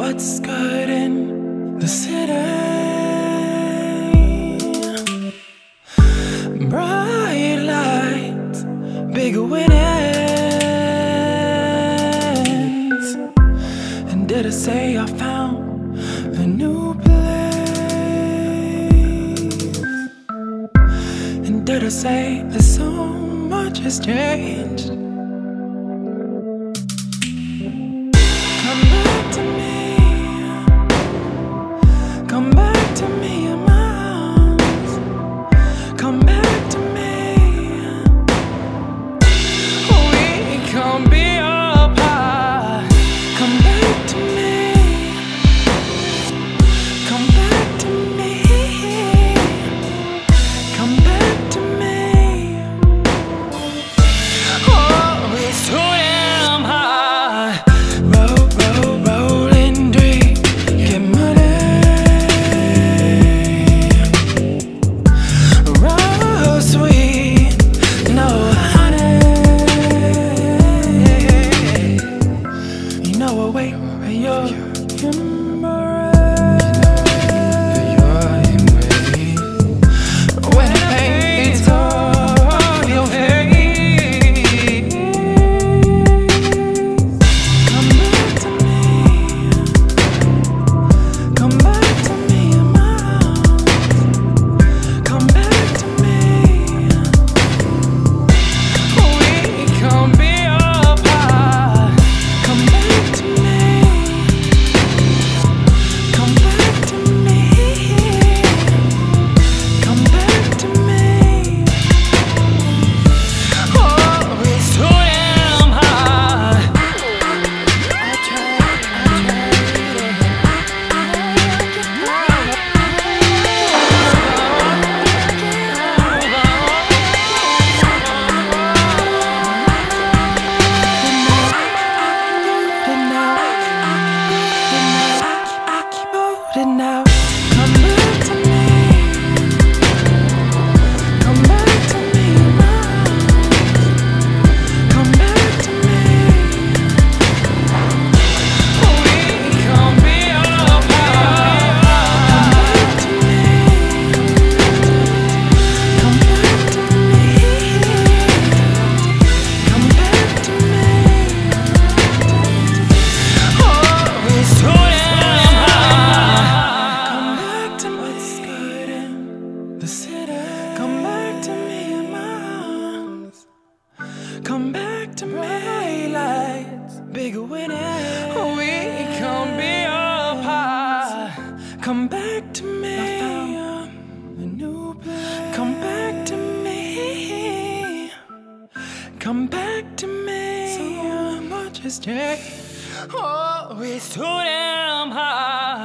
What's good in the city? Bright lights, big winnings. And did I say I found a new place? And did I say there's so much has changed? come to make lights bigger winners. we can be apart. Come back to me. I found a new place. Come back to me. Come back to me. So much has changed. Oh, it's too damn high.